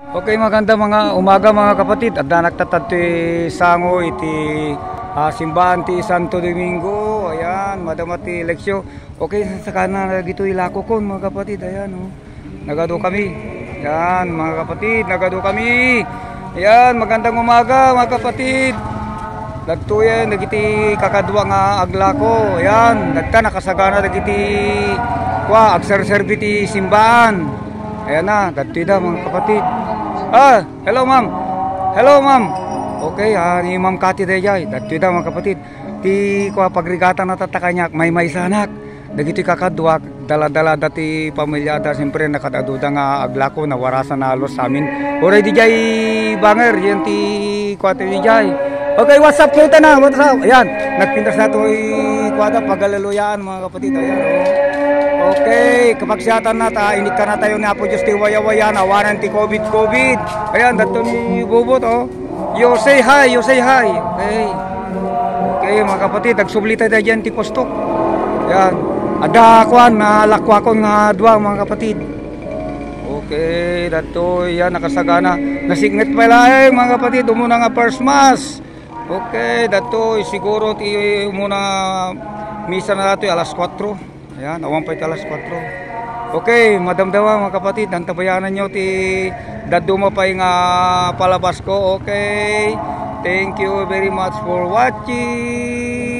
Okay, maganda mga umaga mga kapatid. At na nagtatadto sango iti ah, simbahan ti Santo Domingo. Ayan, madamati leksyo. Okay, sa kanan dito ilako kon mga kapatid. Ayan, oh. Nagado kami. Ayan, mga kapatid, nagado kami. Ayan, magandang umaga mga kapatid. Nagtuyan, nagiti kakadwa nga aglako. Ayan, nagta nakasagana nagiti kwa agserserbi ti simbahan. Ayan na, dati na mga kapatid. Ah, hello ma'am. Hello ma'am. Okay, ah, ni ma'am Kati Dejay. Dati na mga kapatid. Ti kwa pagrigata na tatakanyak, may may sanak. Dagiti kakadwa, dala-dala dati pamilyada, siyempre nakadaduda nga aglako na warasan na alos sa amin. Oray di jay banger, yan ti kwa ti Dejay. Okay, what's up kita na? What's up? Ayan, nagpintas na ito kwada pagalaluyaan mga kapatid. Ayan, oh. Okay, kapag siyatan na ta, inik ka na tayo ni Apo Diyos ti waya-waya na waran ti COVID-COVID. Ayan, dato ni Bubot, oh. You say hi, you say hi. Okay. Okay, mga kapatid, nagsubli tayo dyan ti postok. Ayan. Ada kwan, na lakwa ko nga dua mga kapatid. Okay, dato yan nakasagana. Nasignet pala eh mga kapatid, umuna nga first mass. Okay, dato siguro ti umuna misa na dato alas 4. Ayan, awan pa iti alas 4. Okay, madamdawa mga kapatid, nantabayanan nyo ti daduma pa nga palabas ko. Okay, thank you very much for watching.